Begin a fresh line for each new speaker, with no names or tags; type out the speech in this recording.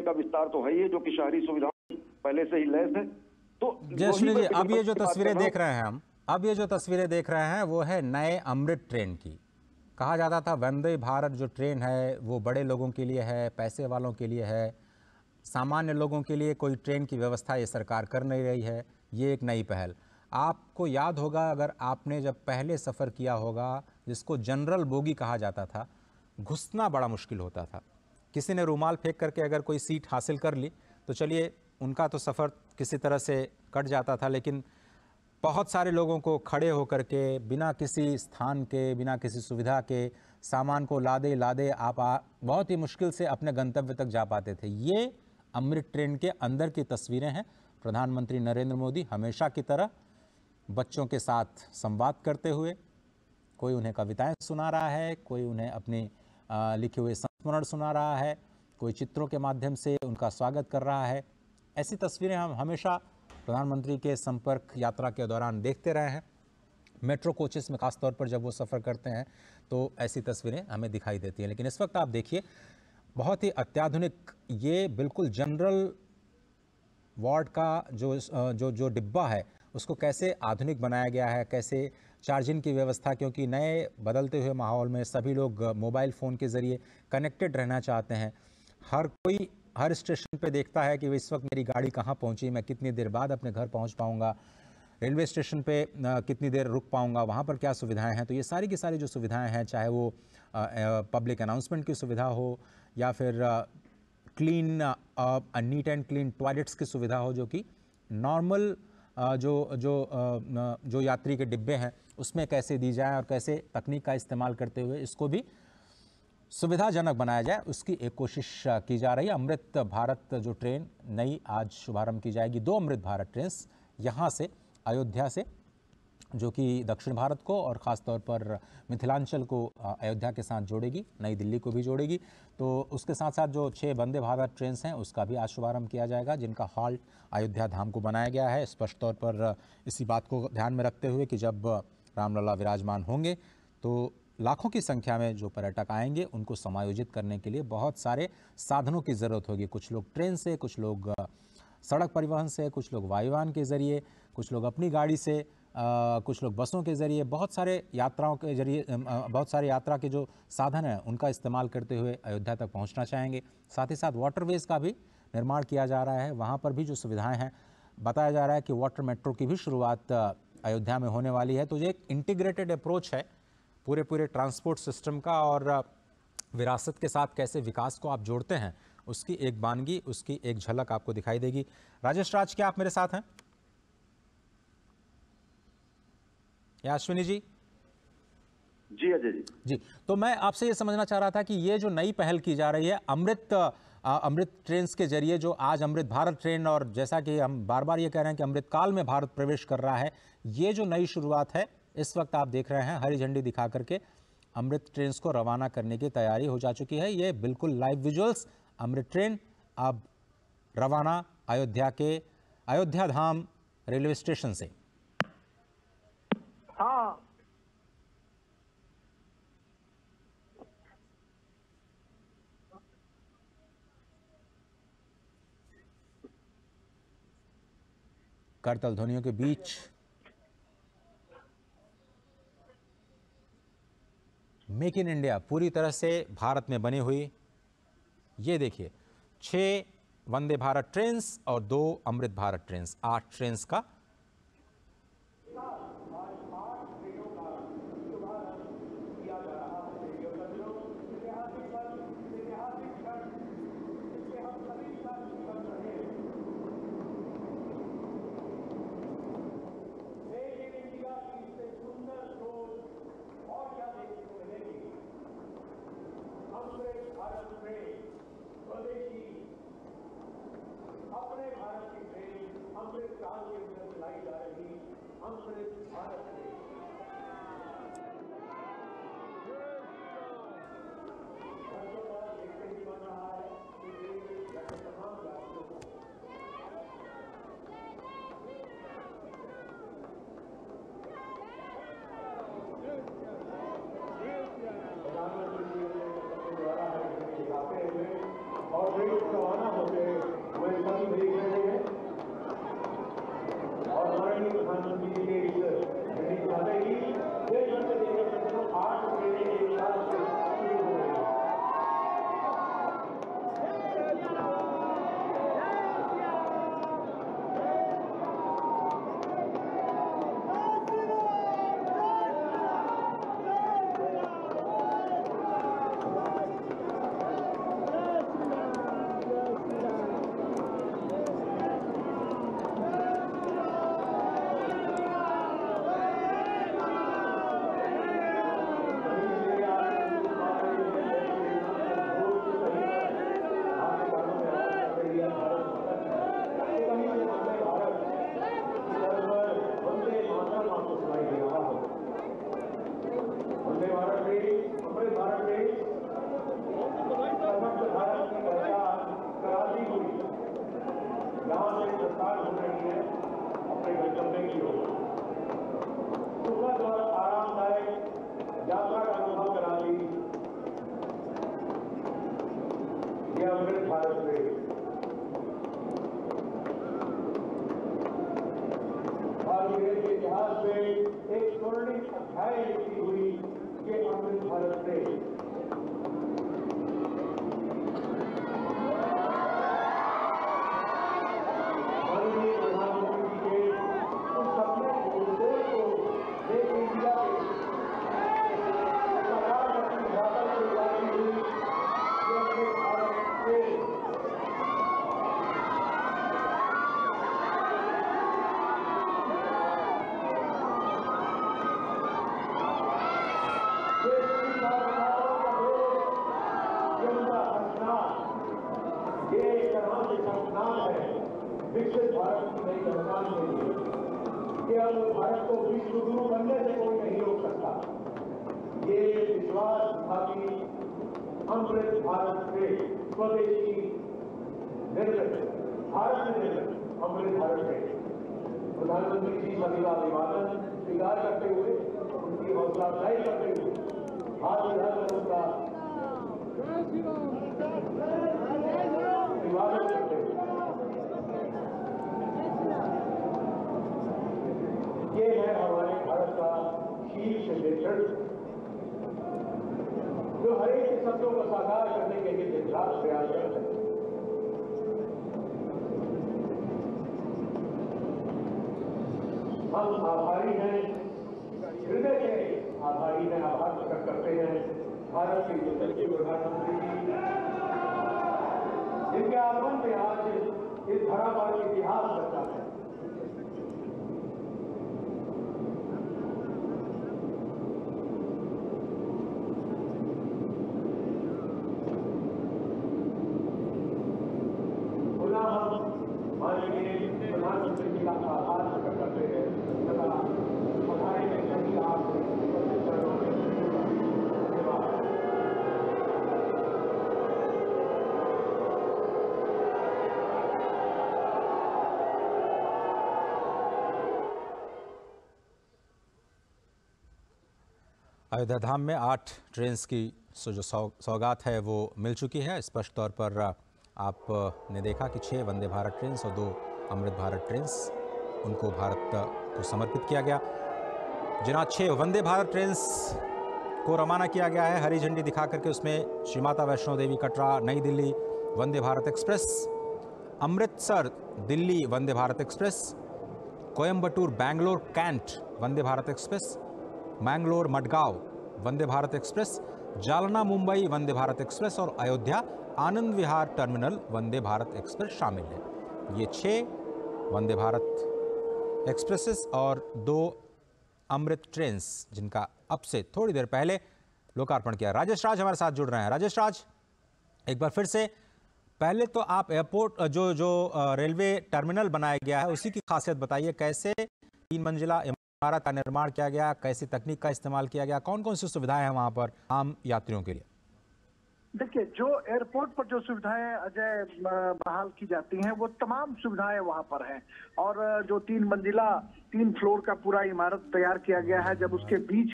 का विस्तार तो है ही जो कि शहरी सुविधाओं पहले से ही लैस है। तो
जयश्री जी अब ये जो तस्वीरें देख रहे हैं हम अब ये जो तस्वीरें देख रहे हैं वो है नए अमृत ट्रेन की। कहा जाता था वंदे भारत जो ट्रेन है वो बड़े लोगों के लिए है पैसे वालों के लिए है सामान्य लोगों के लिए कोई ट्रेन की व्यवस्था ये सरकार कर नहीं रही है ये एक नई पहल। आपको याद होगा अगर आपने जब पहले सफ़र किया होगा जिसको जनरल बोगी कहा जाता था घुसना बड़ा मुश्किल होता था। किसी ने रूमाल फेंक करके अगर कोई सीट हासिल कर ली तो चलिए उनका तो सफ़र किसी तरह से कट जाता था लेकिन बहुत सारे लोगों को खड़े होकर के बिना किसी स्थान के बिना किसी सुविधा के सामान को लादे लादे आप आ, बहुत ही मुश्किल से अपने गंतव्य तक जा पाते थे। ये अमृत ट्रेन के अंदर की तस्वीरें हैं। प्रधानमंत्री नरेंद्र मोदी हमेशा की तरह बच्चों के साथ संवाद करते हुए कोई उन्हें कविताएँ सुना रहा है कोई उन्हें अपने लिखे हुए संस्मरण सुना रहा है, कोई चित्रों के माध्यम से उनका स्वागत कर रहा है। ऐसी तस्वीरें हम हमेशा प्रधानमंत्री के संपर्क यात्रा के दौरान देखते रहे हैं। मेट्रो कोचेस में खास तौर पर जब वो सफ़र करते हैं तो ऐसी तस्वीरें हमें दिखाई देती हैं। लेकिन इस वक्त आप देखिए, बहुत ही अत्याधुनिक, ये बिल्कुल जनरल वार्ड का जो जो जो डिब्बा है उसको कैसे आधुनिक बनाया गया है, कैसे चार्जिंग की व्यवस्था, क्योंकि नए बदलते हुए माहौल में सभी लोग मोबाइल फ़ोन के ज़रिए कनेक्टेड रहना चाहते हैं। हर कोई हर स्टेशन पे देखता है कि इस वक्त मेरी गाड़ी कहाँ पहुँची, मैं कितनी देर बाद अपने घर पहुँच पाऊँगा, रेलवे स्टेशन पे कितनी देर रुक पाऊँगा, वहाँ पर क्या सुविधाएँ हैं? तो ये सारी की सारी जो सुविधाएँ हैं, चाहे वो पब्लिक अनाउंसमेंट की सुविधा हो या फिर clean neat and clean toilets की सुविधा हो, जो कि नॉर्मल जो जो जो यात्री के डिब्बे हैं, उसमें कैसे दी जाए और कैसे तकनीक का इस्तेमाल करते हुए इसको भी सुविधाजनक बनाया जाए, उसकी एक कोशिश की जा रही है। अमृत भारत जो ट्रेन, नई आज शुभारंभ की जाएगी। दो अमृत भारत ट्रेन यहाँ से, अयोध्या से जो कि दक्षिण भारत को और ख़ास तौर पर मिथिलांचल को अयोध्या के साथ जोड़ेगी, नई दिल्ली को भी जोड़ेगी। तो उसके साथ साथ जो छः वंदे भारत ट्रेन हैं, उसका भी आज शुभारंभ किया जाएगा, जिनका हॉल्ट अयोध्या धाम को बनाया गया है। स्पष्ट तौर पर, इसी बात को ध्यान में रखते हुए कि जब रामलला विराजमान होंगे तो लाखों की संख्या में जो पर्यटक आएँगे, उनको समायोजित करने के लिए बहुत सारे साधनों की ज़रूरत होगी। कुछ लोग ट्रेन से, कुछ लोग, सड़क परिवहन से, कुछ लोग वायुवान के ज़रिए, कुछ लोग अपनी गाड़ी से कुछ लोग बसों के ज़रिए, बहुत सारे यात्राओं के ज़रिए बहुत सारे यात्रा के जो साधन हैं, उनका इस्तेमाल करते हुए अयोध्या तक पहुँचना चाहेंगे। साथ ही साथ वाटरवेज का भी निर्माण किया जा रहा है। वहाँ पर भी जो सुविधाएँ हैं, बताया जा रहा है कि वाटर मेट्रो की भी शुरुआत अयोध्या में होने वाली है। तो ये एक इंटीग्रेटेड अप्रोच है पूरे पूरे ट्रांसपोर्ट सिस्टम का और विरासत के साथ कैसे विकास को आप जोड़ते हैं, उसकी एक बानगी, उसकी एक झलक आपको दिखाई देगी। राजेश राज क्या आप मेरे साथ हैं? या अश्विनी जी?
जी अजय जी।
जी तो मैं आपसे ये समझना चाह रहा था कि ये जो नई पहल की जा रही है अमृत अमृत ट्रेन के ज़रिए जो आज अमृत भारत ट्रेन और जैसा कि हम बार बार ये कह रहे हैं कि अमृत काल में भारत प्रवेश कर रहा है ये जो नई शुरुआत है इस वक्त आप देख रहे हैं हरी झंडी दिखा करके अमृत ट्रेन को रवाना करने की तैयारी हो जा चुकी है। ये बिल्कुल लाइव विजुअल्स अमृत ट्रेन अब रवाना अयोध्या के अयोध्या धाम रेलवे स्टेशन से
हाँ
करतल ध्वनियों के बीच। मेक इन इंडिया पूरी तरह से भारत में बनी हुई। ये देखिए छः वंदे भारत ट्रेन्स और दो अमृत भारत ट्रेन्स, आठ ट्रेन्स का
अपने भारत की ट्रेन अमृत काल के अंदर चलाई जा रही अमृत भारत प्रधानमंत्री जी ने द्वारा और को विश्व गुरु बनने से कोई नहीं रोक सकता। ये विश्वास कि अमृत भारत से स्वदेशी निर्मित भारत में निर्मित अमृत भारत से प्रधानमंत्री जी सभी अभिवादन स्वीकार करते हुए, उनकी हौसला अफजाई करते हुए, आज मिलाकर उनका अभिवादन करते हुए ये है हमारे भारत का शीर्ष नेतृत्व जो हर एक के सपनों को साकार करने के लिए दिन रात प्रयासरत है। हम आभारी हैं। हृदय से आभारी हैं, आभार प्रकट करते हैं। भारत के यशस्वी प्रधानमंत्री जी। जिनके आगमन में आज इस धरा पर इतिहास बचा है पुनः हम माननीय प्रधानमंत्री जी का आभार प्रकट करते हैं तथा पधारे में सभी आप उपस्थित चरणों में धन्यवाद
अयोध्या धाम में आठ ट्रेन्स की सो जो सौ, सौगात है वो मिल चुकी है। स्पष्ट तौर पर आपने देखा कि छः वंदे भारत ट्रेन्स और दो अमृत भारत ट्रेन्स, उनको भारत को समर्पित किया गया। जिन छः वंदे भारत ट्रेन्स को रवाना किया गया है, हरी झंडी दिखा करके उसमें Shri Mata Vaishno Devi Katra, Nai Delhi, Vande Bharat express, Amritsar, Delhi, Vande Bharat express Coimbatore Bangalore, Cantt, Vande Bharat express Mangalore, Madgaon. Vande Bharat express, Jalna, Mumbai, Vande Bharat express और अयोध्या, आनंद विहार टर्मिनल, वंदे भारत एक्सप्रेस शामिल है। ये छः Vande Bharat expresses और दो अमृत trains, जिनका अब से थोड़ी देर पहले लोकार्पण किया। राजेश राज हमारे साथ जुड़ रहे हैं। राजेश राज, एक बार फिर से, पहले तो आप एयरपोर्ट, जो जो रेलवे टर्मिनल बनाया गया है, उसी की खासियत बताइए, कैसे तीन मंजिला इमारत का निर्माण किया गया, कैसी तकनीक का इस्तेमाल किया गया कौन कौन सी सुविधाएँ हैं वहाँ पर आम यात्रियों के लिए?
देखिए, जो एयरपोर्ट पर जो सुविधाएँ अजय बहाल की जाती हैं, वो तमाम सुविधाएँ वहाँ पर हैं। और, जो तीन मंजिला, तीन फ्लोर का पूरा इमारत तैयार किया गया है, जब उसके बीच